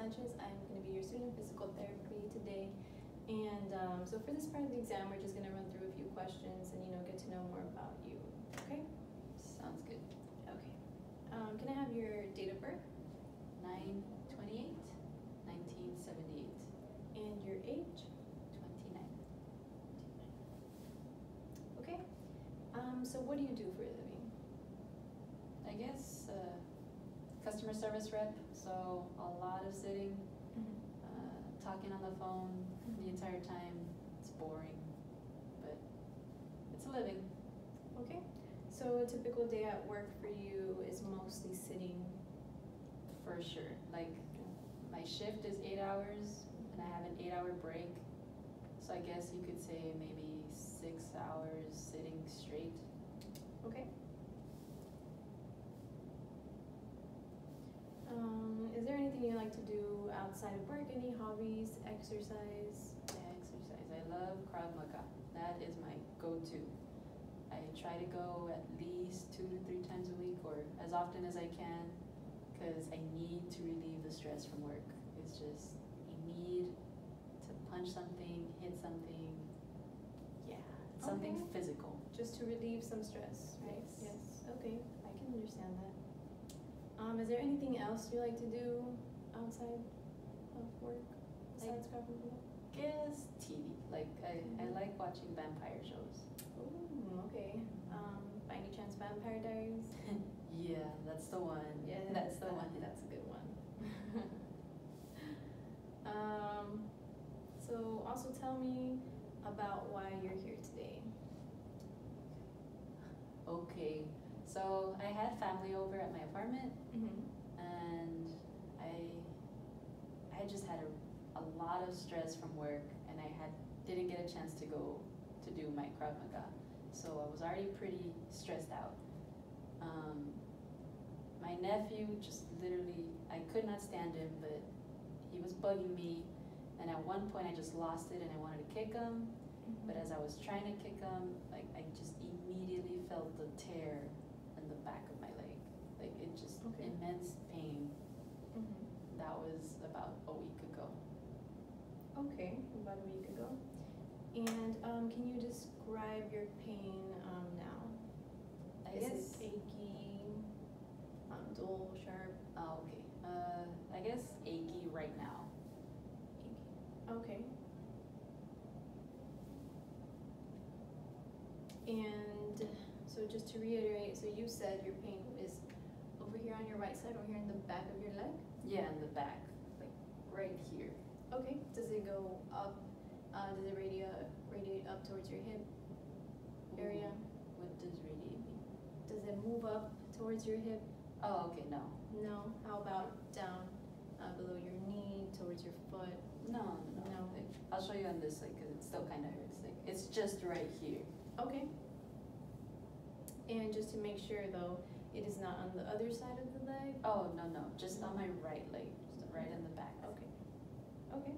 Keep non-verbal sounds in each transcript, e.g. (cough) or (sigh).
Sanchez. I'm going to be your student physical therapy today. And um, so for this part of the exam, we're just going to run through a few questions and you know get to know more about you. Okay? Sounds good. Okay. Um, can I have your date of birth 9 28 1978 and your age? 29. Okay. Um, so what do you do for a living? I guess uh, customer service rep, so a lot of sitting, mm-hmm. uh, talking on the phone the mm-hmm. entire time. It's boring, but it's a living. Okay. So a typical day at work for you is mostly sitting. For sure. Like my shift is eight hours mm-hmm. and I have an eight hour break. So I guess you could say maybe six hours sitting straight. Okay. Um, is there anything you like to do outside of work? Any hobbies, exercise? I exercise. I love Krav Maga. That is my go to. I try to go at least two to three times a week or as often as I can because I need to relieve the stress from work. It's just, I need to punch something, hit something. Yeah, something Okay. physical. Just to relieve some stress, right? Yes. Yes. Okay, I can understand that. Um, is there anything else you like to do outside of work besides? Guess TV. Like, I, I Mhm. like watching vampire shows. Ooh, okay. Um, by any chance, Vampire Diaries? (laughs) yeah, that's the one. Yeah, (laughs) that's the one. That's a good one. (laughs) um, so also tell me about why you're here today. Okay, so I had family over at my apartment Mm-hmm. and I I just had a, a lot of stress from work and I had didn't get a chance to go to do my Krav Maga. So I was already pretty stressed out. Um, my nephew just literally I could not stand him but he was bugging me and at one point I just lost it and I wanted to kick him but as I was trying to kick him like I just immediately felt the tear in the back of my leg like it just Okay. immense pain that was about a week ago. Okay, about a week ago. And um, can you describe your pain um, now? I Is guess. it achy, um, dull, sharp, Oh, okay. Uh, I guess achy right now. achy? Okay. And so just to reiterate, so you said your pain is here on your right side or here in the back of your leg? Yeah, in the back, like right here. Okay. Does it go up? Uh, does it radiate radiate up towards your hip area? Ooh, What does radiate mean? Does it move up towards your hip? Oh, okay. No. No. How about down uh, below your knee, towards your foot? No, no. No. Like, I'll show you on this, like, cause it still kind of hurts. Like, it's just right here. Okay. And just to make sure though, it is not on the other side of the leg? Oh, no, no, just on my right leg, just right in the back. Okay. Okay.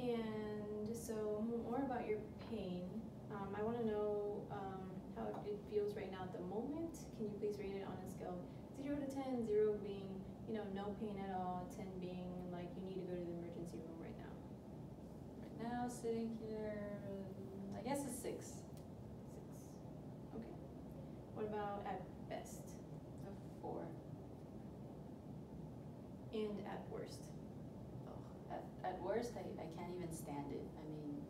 And so more about your pain. Um, I want to know um, how it feels right now at the moment. Can you please rate it on a scale of 0 to 10, 0 being, you know, no pain at all, 10 being like you need to go to the emergency room right now? Right now, sitting here, I guess it's 6. What about at best A four. and at worst? Oh, at, at worst, I, I can't even stand it. I mean,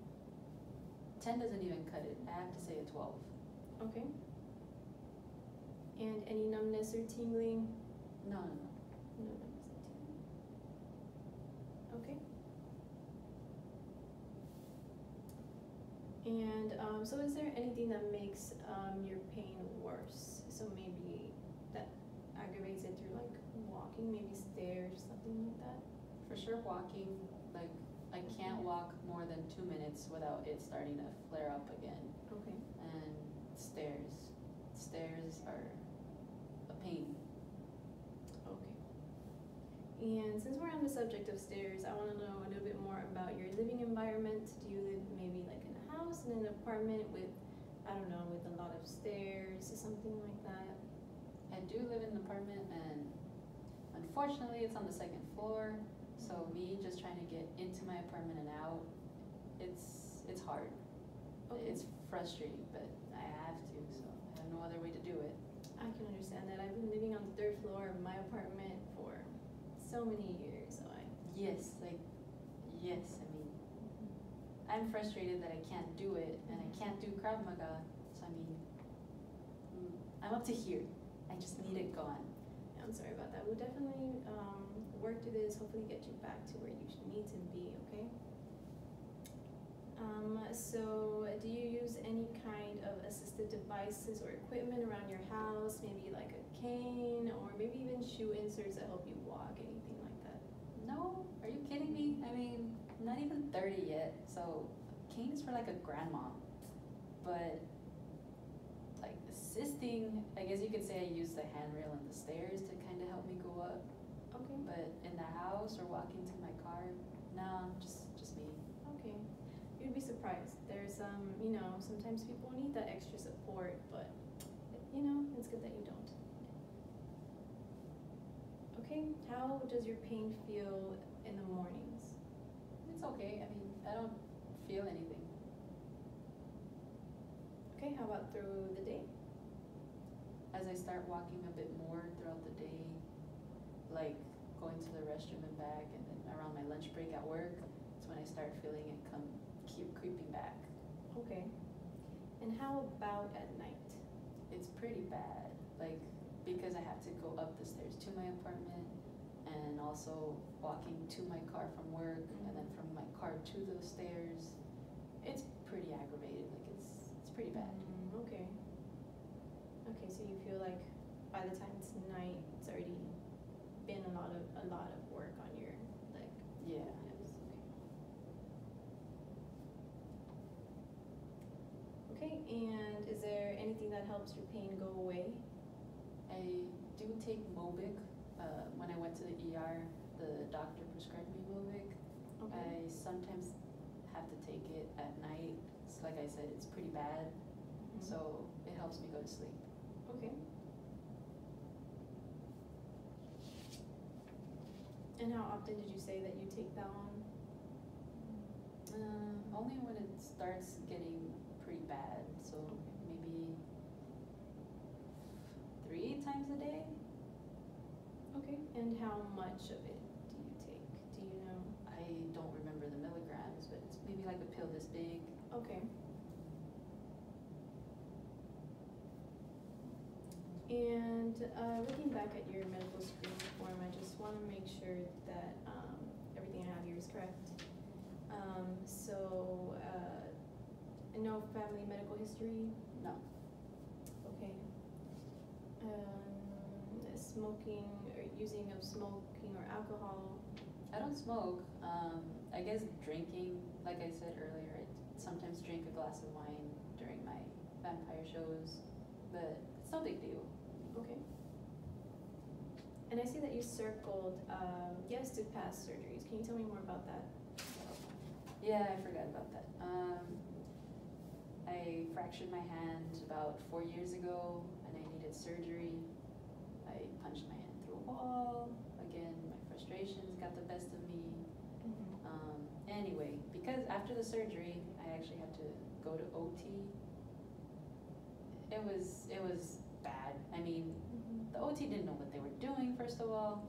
10 doesn't even cut it. I have to say a 12. Okay. And any numbness or tingling? No, no, no. No numbness or tingling. Okay. And um, so, is there anything that makes um, your pain worse? So maybe that aggravates it through like walking, maybe stairs, something like that. For sure, walking, like, I can't walk more than two minutes without it starting to flare up again. Okay. And stairs. Stairs are a pain. Okay. And since we're on the subject of stairs, I want to know a little bit more about your living environment. Do you live maybe like house, in an apartment with, I don't know, with a lot of stairs or something like that? I do live in an apartment and unfortunately, it's on the second floor, so mm-hmm. me just trying to get into my apartment and out, it's, it's hard. Okay. It's frustrating, but I have to, so I have no other way to do it. I can understand that. I've been living on the third floor of my apartment for so many years, so I. Yes, like, yes, I'm frustrated that I can't do it, and I can't do Krav Maga, so I mean, mm, I'm up to here, I just need it gone. I'm sorry about that. We'll definitely um, work through this, hopefully get you back to where you need to be, okay? Um, so, do you use any kind of assistive devices or equipment around your house? Maybe like a cane, or maybe even shoe inserts that help you walk, anything like that? No, are you kidding me? I mean, not even thirty yet, so cane is for like a grandma. But like assisting, I guess you could say I use the handrail and the stairs to kind of help me go up. Okay. But in the house or walking to my car, no, just just me. Okay. You'd be surprised. There's um, you know, sometimes people need that extra support, but you know, it's good that you don't. Okay, how does your pain feel in the mornings? It's okay. I mean, I don't feel anything. Okay, how about through the day? As I start walking a bit more throughout the day, like going to the restroom and back, and then around my lunch break at work, it's when I start feeling it come keep creeping back. Okay. And how about at night? It's pretty bad, like because I have to go up the stairs to my apartment, and also walking to my car from work, and then from my car to those stairs. It's pretty aggravated. Like it's it's pretty bad. Mm, okay. Okay, so you feel like by the time it's night, it's already been a lot of a lot of work on your leg. Yeah. Yes, okay. Okay, and is there anything that helps your pain go away? I do take Mobic. Uh, when I went to the ER, the doctor prescribed me Mobic. I sometimes have to take it at night. It's like I said, it's pretty bad, Mhm. so it helps me go to sleep. Okay. And how often did you say that you take that one? Uh, only when it starts getting pretty bad, so maybe three times a day. Okay. And how much of it do you take? Do you know? I don't remember the milligrams, but it's maybe like a pill this big. Okay. And uh, looking back at your medical screening form, I just want to make sure that um, everything I have here is correct. Um, so, uh, no family medical history? No. Okay. Um, smoking using of smoking or alcohol? I don't smoke. Um, I guess drinking, like I said earlier, I sometimes drink a glass of wine during my vampire shows, but it's no big deal. Okay. And I see that you circled um, yes to past surgeries. Can you tell me more about that? Yeah, I forgot about that. Um, I fractured my hand about four years ago, and I needed surgery. I punched my hand wall. Again, my frustrations got the best of me. Um, anyway, because after the surgery, I actually had to go to OT. It was it was bad. I mean, the OT didn't know what they were doing. First of all,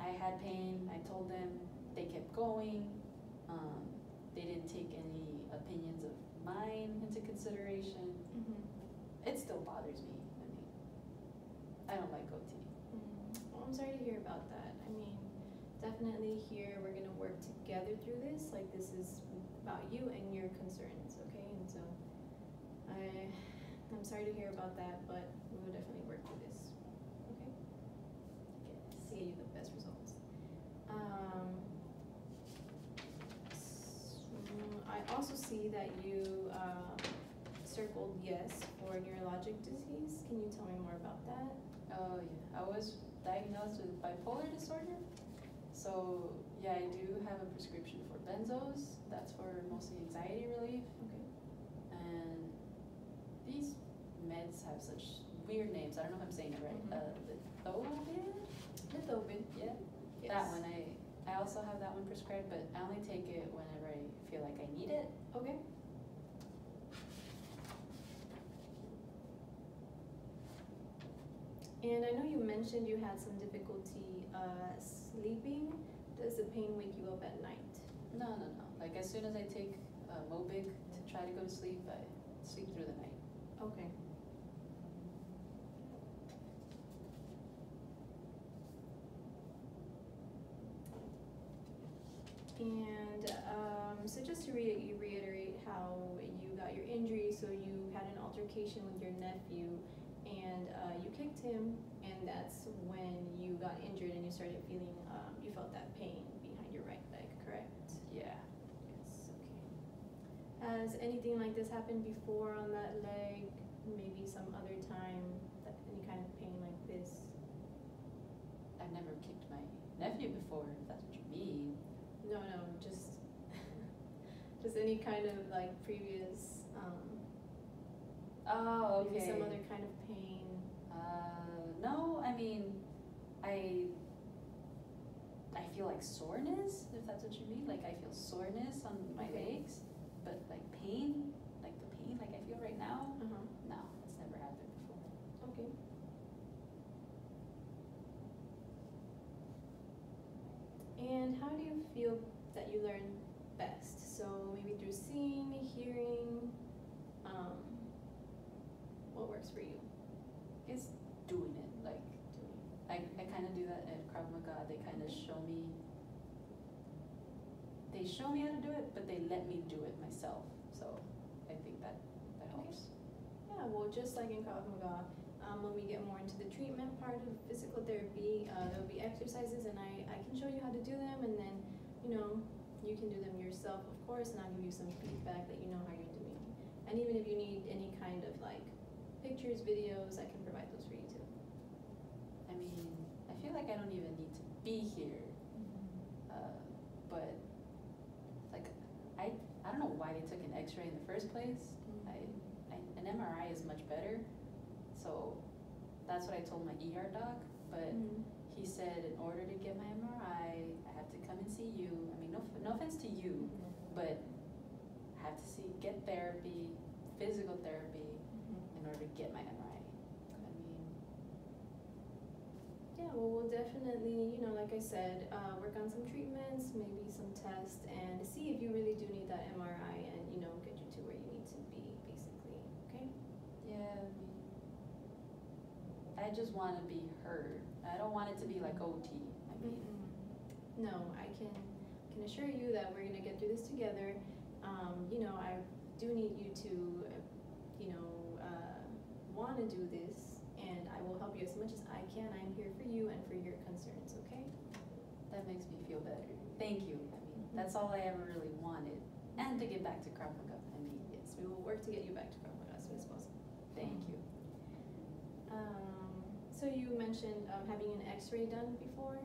I had pain. I told them. They kept going. Um, they didn't take any opinions of mine into consideration. Mm-hmm. It still bothers me. I mean, I don't like OT. I'm sorry to hear about that. I mean, definitely here we're gonna work together through this. Like this is about you and your concerns, okay? And so I I'm sorry to hear about that, but we will definitely work through this. Okay? Get see you the best results. Um, I also see that you um, circled yes for neurologic disease. Can you tell me more about that? Oh yeah, I was diagnosed with bipolar disorder. So yeah, I do have a prescription for benzos. That's for mostly anxiety relief. Okay. And these meds have such weird names. I don't know if I'm saying it right. Mhm. Uh, Lithobid? It's open. Yeah, Yes. that one, I, I also have that one prescribed, but I only take it whenever I feel like I need it. Okay. And I know you mentioned you had some difficulty uh, sleeping. Does the pain wake you up at night? No, no, no, like as soon as I take uh, Mobic to try to go to sleep, I sleep through the night. Okay. And um, so just to re- reiterate how you got your injury, so you had an altercation with your nephew kicked him, and that's when you got injured and you started feeling, um, you felt that pain behind your right leg, correct? Yeah. Yes, okay. Has anything like this happened before on that leg? Maybe some other time, that any kind of pain like this? I've never kicked my nephew before, if that's what you mean. No, no, just, (laughs) just any kind of like previous, um, Oh, okay. maybe some other kind of pain. Uh, no, I mean, I, I feel like soreness, if that's what you mean. Like I feel soreness on my Okay. legs, but like pain, like the pain like I feel right now, Uh-huh, no, it's never happened before. okay. And how do you feel that you learn best? So maybe through seeing, hearing, um, what works for you? It's doing it, like Doing. I, I kind of do that at Krav Maga. They kind of Okay. show me. They show me how to do it, but they let me do it myself. So I think that that helps. Yeah, well, just like in Krav Maga, um, when we get more into the treatment part of physical therapy, uh, there'll be exercises, and I, I can show you how to do them, and then, you know, you can do them yourself, of course, and I'll give you some feedback that you know how you're doing. And even if you need any kind of like pictures, videos, I can provide those for you too. I mean, I feel like I don't even need to be here, uh, but I I don't know why they took an X-ray in the first place. I, I an MRI is much better, so that's what I told my ER doc. But Mhm. he said in order to get my MRI, I have to come and see you. I mean, no no offense to you, but I have to see get therapy, physical therapy Mhm. in order to get my MRI. I mean, Yeah, well, we'll definitely, you know, like I said, uh, work on some treatments, maybe some tests, and see if you really do need that MRI and, you know, get you to where you need to be, basically, okay? yeah, I just want to be heard. I don't want it to be like OT. I mean, Mm-mm. No, I can, can assure you that we're gonna get through this together. Um, you know, I do need you to, you know, uh, wanna do this, and I will help you as much as I can. I'm here for you and for your concerns, okay? that makes me feel better. Thank you. I mean, that's all I ever really wanted, and to get back to Krav Maga. I mean, Yes, we will work to get you back to Krav Maga as soon as possible. thank you. Um, so you mentioned um, having an X-ray done before.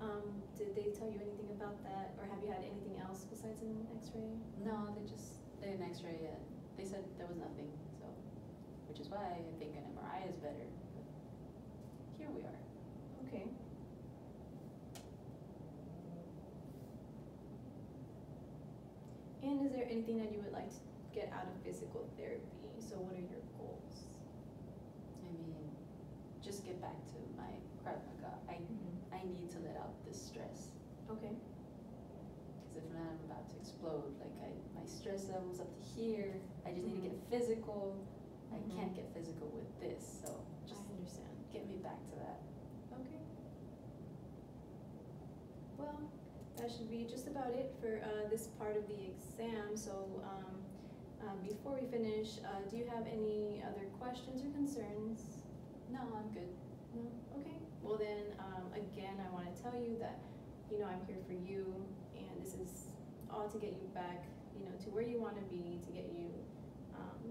Um, did they tell you anything about that, or have you had anything else besides an X-ray? No, they just did an X-ray and they said there was nothing. Which is why I think an MRI is better. But here we are. Okay. And is there anything that you would like to get out of physical therapy? So what are your goals? I mean, just get back to my Krav. I mm-hmm. I need to let out this stress Okay. because if not, I'm about to explode. Like I, my stress level's up to here. I just need to get mm-hmm. physical. I Mhm. can't get physical with this, so just I understand. get me back to that. Okay. Well, that should be just about it for uh, this part of the exam. So um, uh, before we finish, uh, do you have any other questions or concerns? No, I'm good. No? Okay. Well then, um, again, I want to tell you that, you know, I'm here for you, and this is all to get you back, you know, to where you want to be, to get you,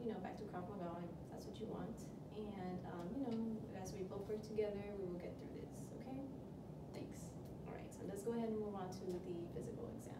you know, back to Krav Maga if that's what you want. And, um, you know, as we both work together, we will get through this, okay? Thanks. All right, so let's go ahead and move on to the physical exam.